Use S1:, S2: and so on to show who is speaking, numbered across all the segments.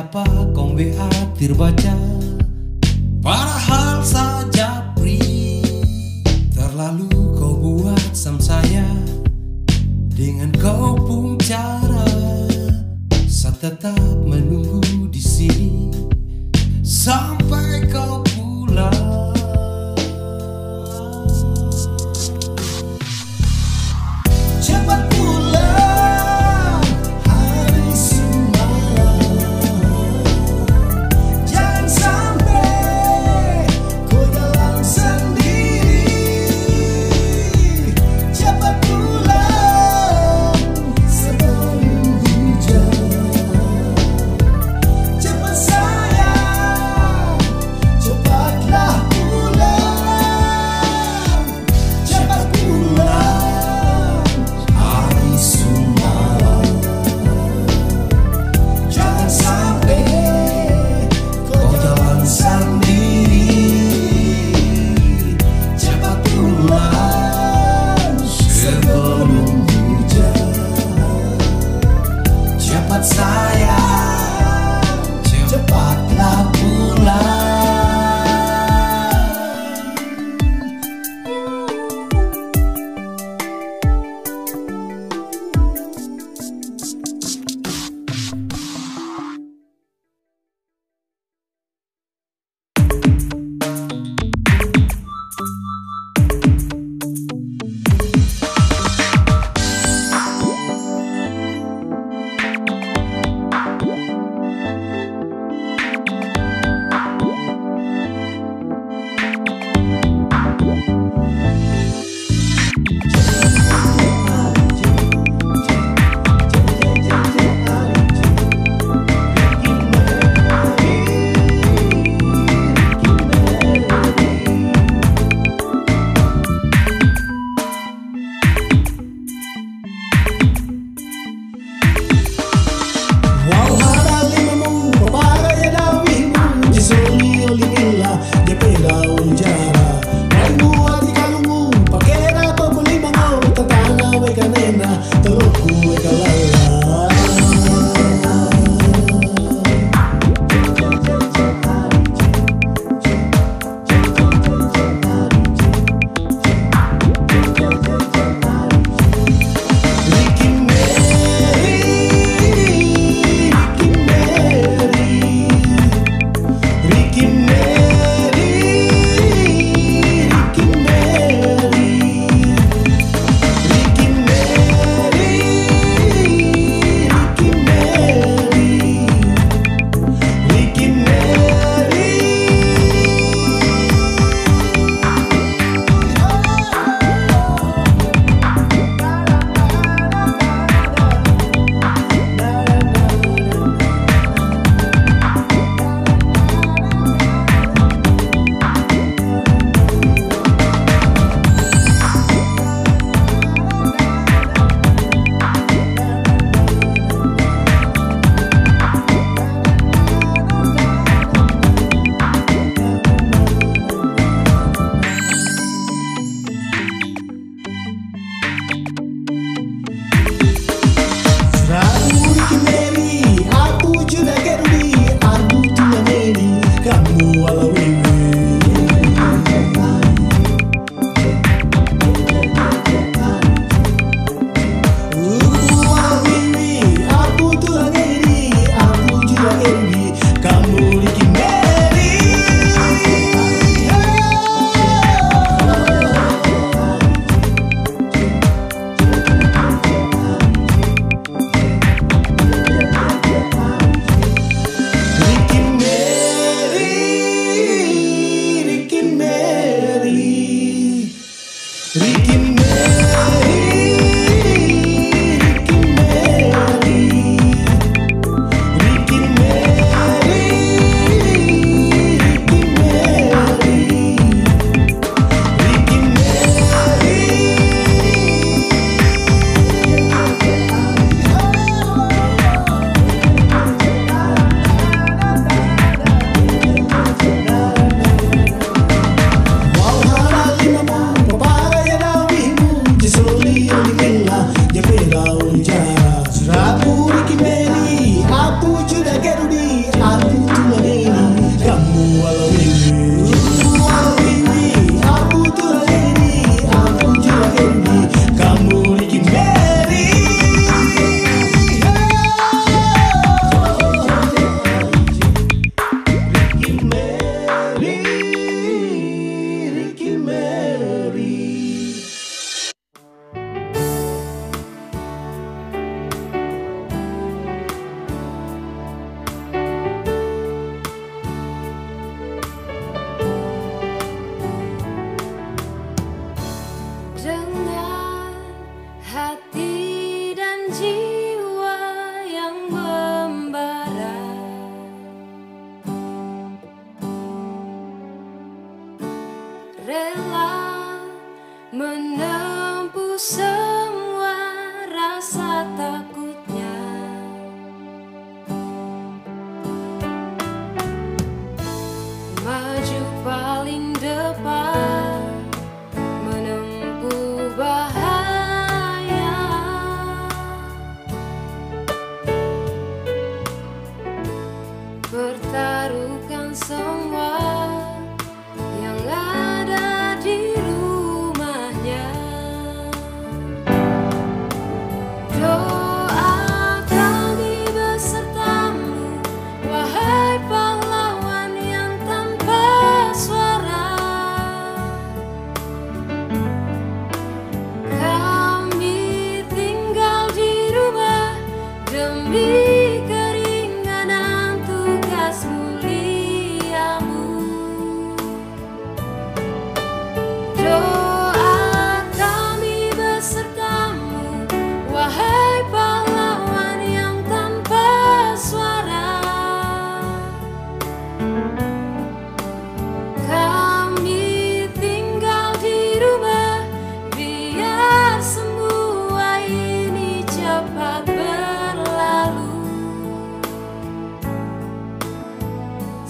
S1: Betapa kau WA terbaca Padahal saja pri Terlalu kau buat sam saya. Dengan kau pun cara Saya tetap menunggu di sini. Sampai kau pulang.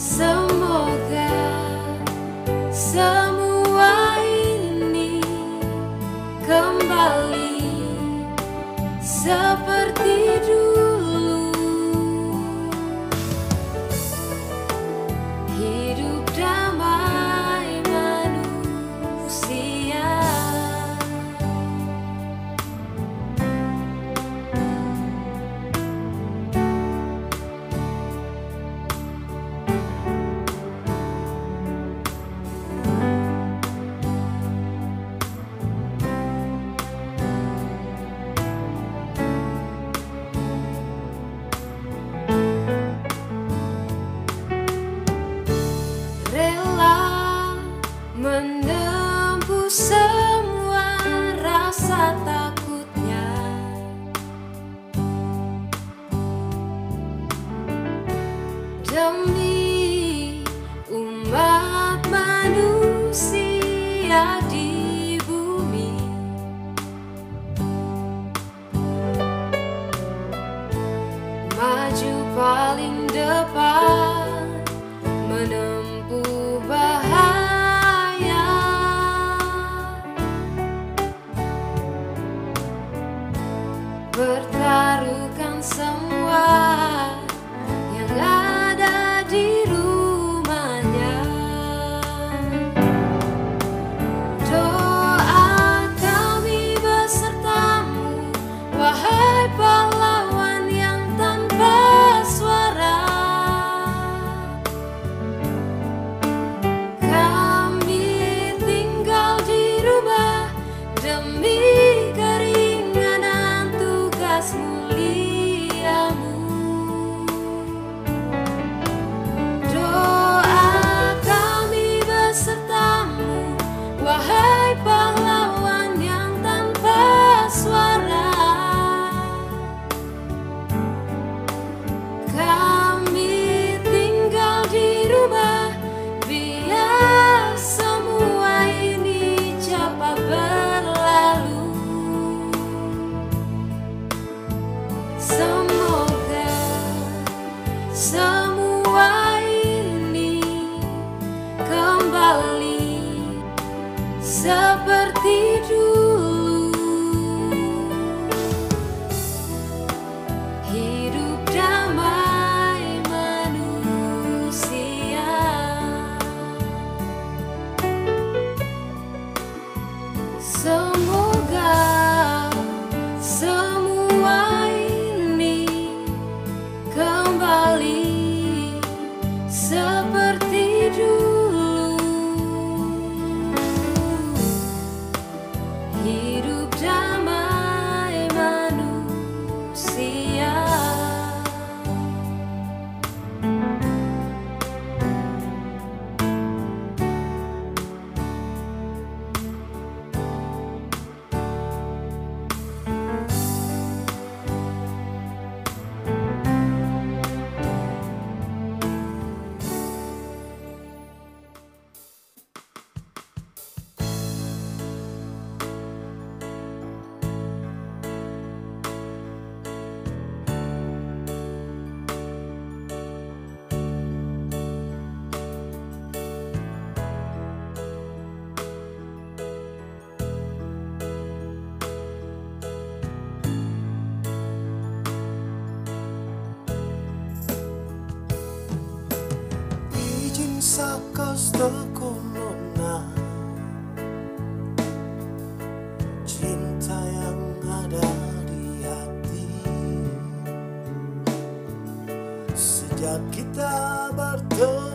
S2: some more than kita bertemu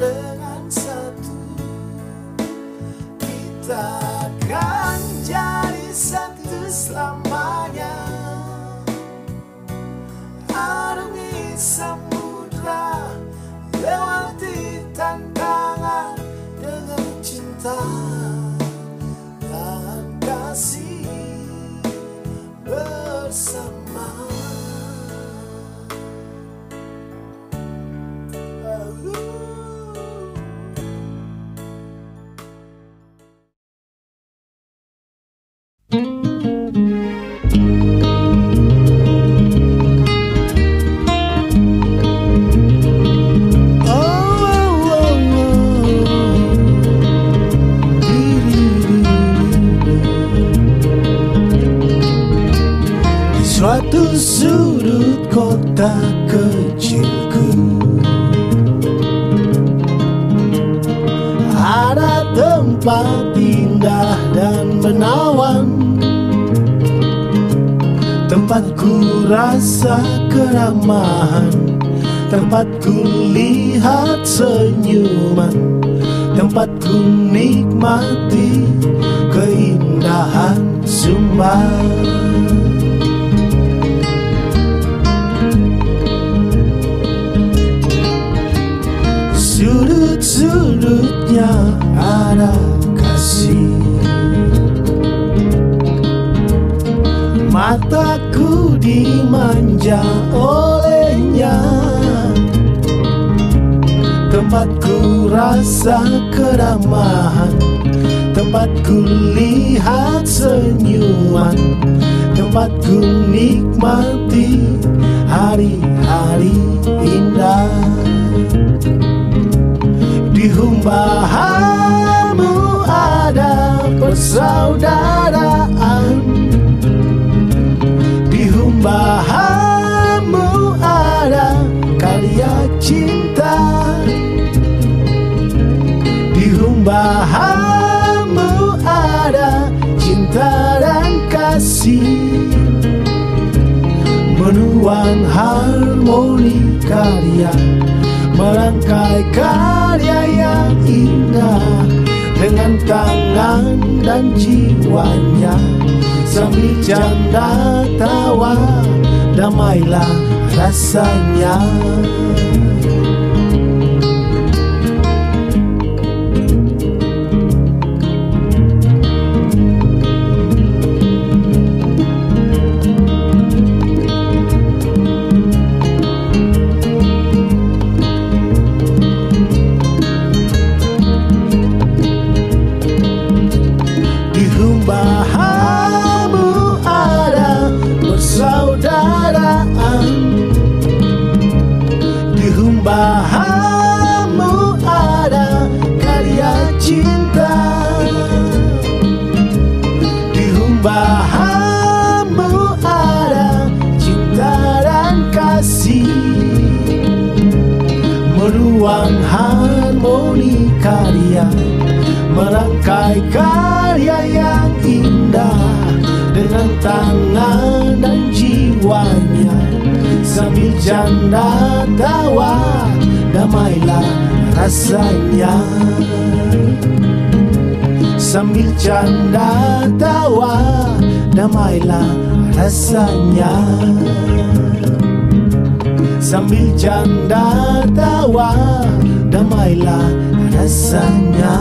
S1: dengan satu. Kita akan jadi satu selamanya. Arungi samudra tempat indah dan menawan. Tempat ku rasa keramahan. Tempat ku lihat senyuman. Tempat ku nikmati keindahan Sumba Sudut-sudutnya ada kasih. Mataku dimanja olehnya. Tempatku rasa keramahan Tempatku lihat senyuman. Tempatku nikmati hari-hari indah Di humbahamu ada persaudaraan. Di humbahamu ada karya cinta. Di humbahamu ada cinta dan kasih. Menuang harmoni karya Merangkai karya yang indah Dengan tangan dan jiwanya. Sambil canda tawa Damailah rasanya tangan dan jiwanya. Sambil canda tawa Damailah rasanya. Sambil canda tawa Damailah rasanya. Sambil canda tawa Damailah rasanya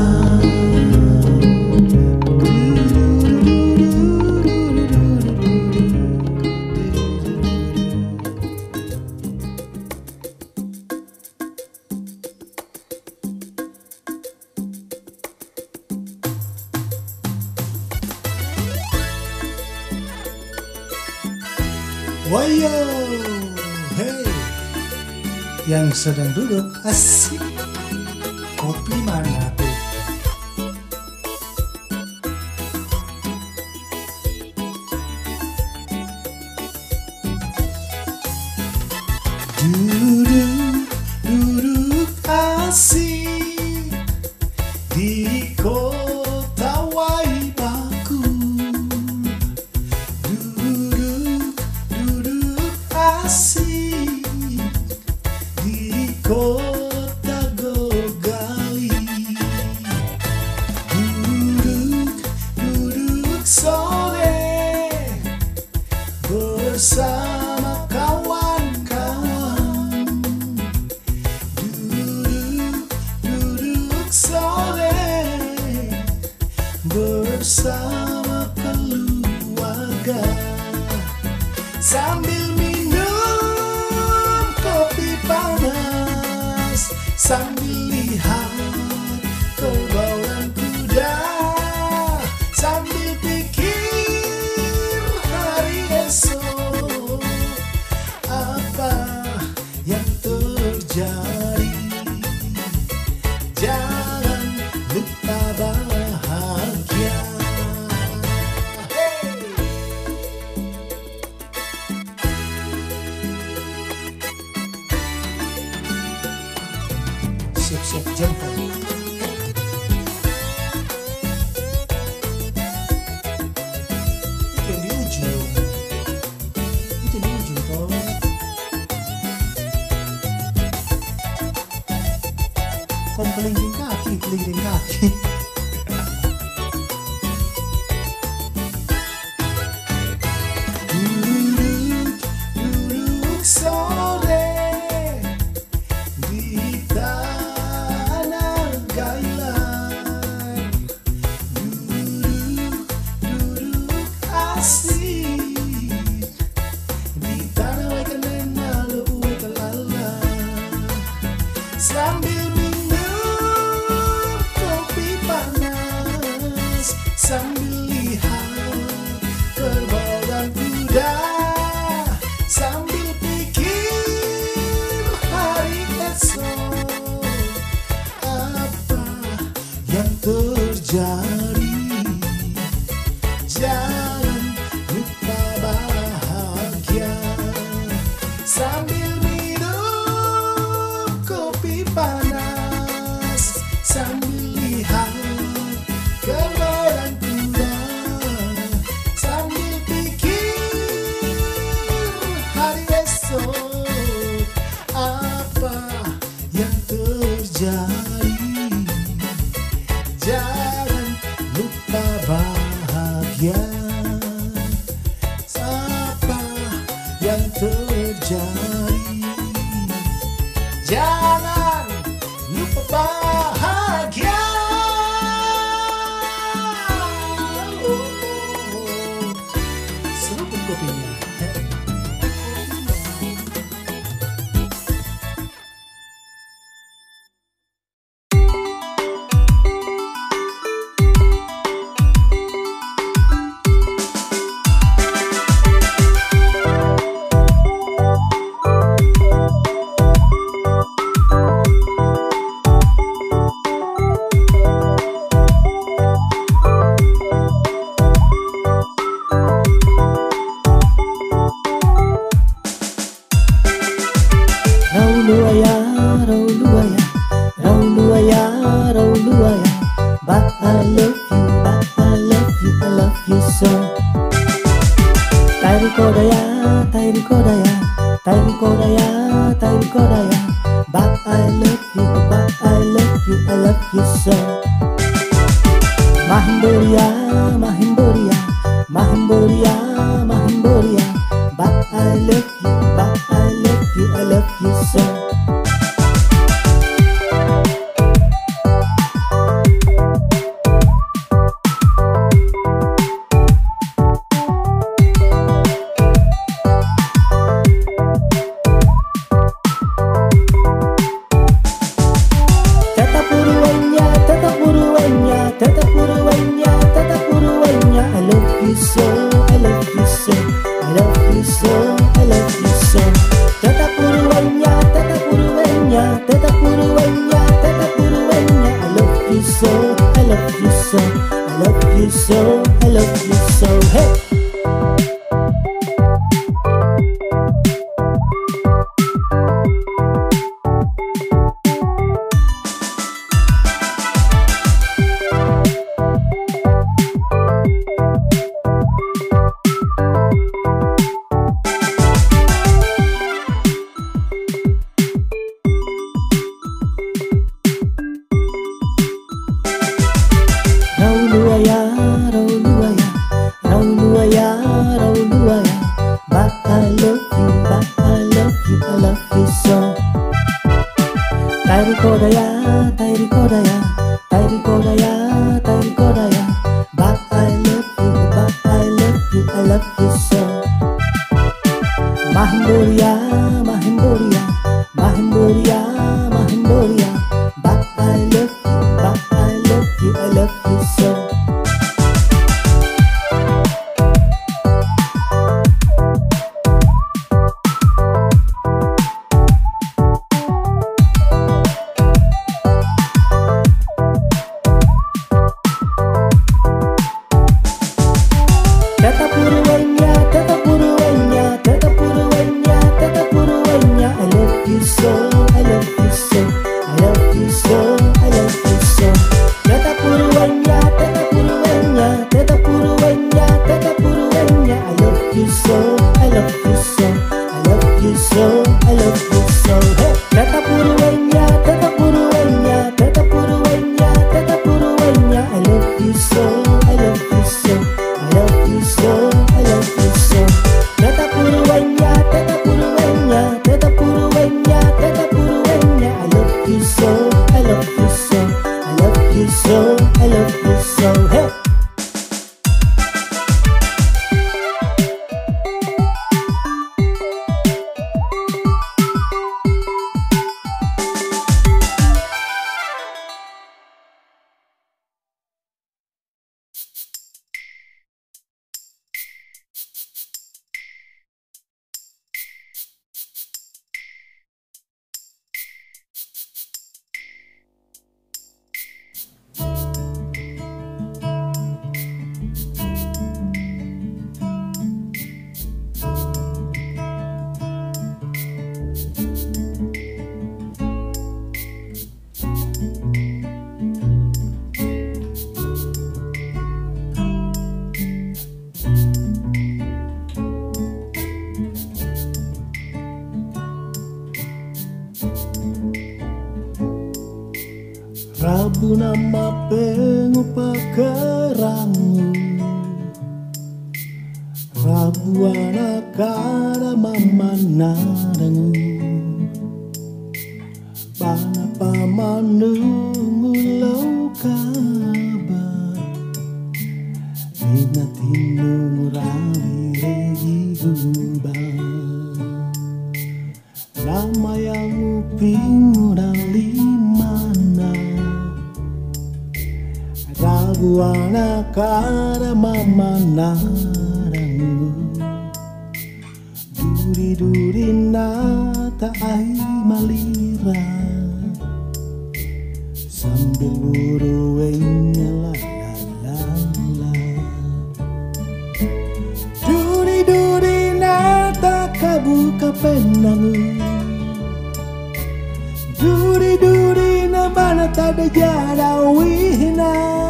S1: yang sedang duduk asik kopi mana? คนกลิงดิงกาทีกลิงดิงกาที Love you so. Mahindoria, Mahindoria Rabu nama pengu pekerangu Rabu anak ada mama nadangu Bana pamanu Duri duri na bana tada jara wihina.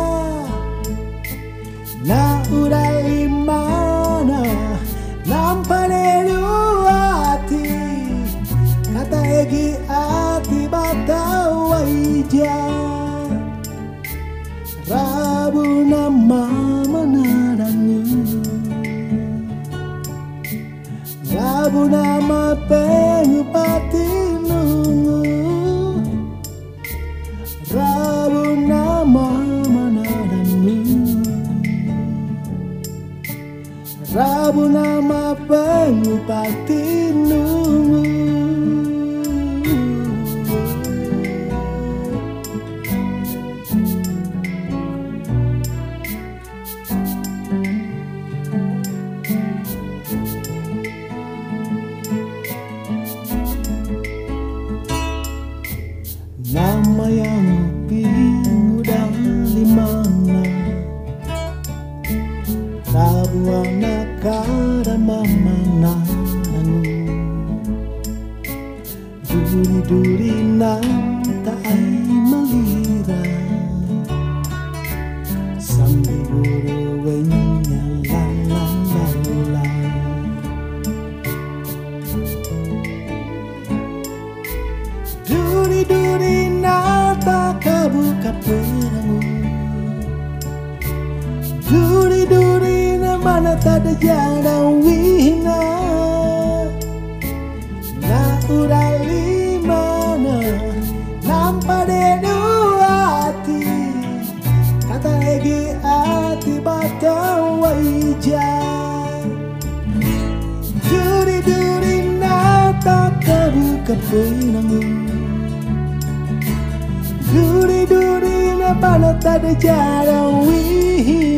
S1: got a win.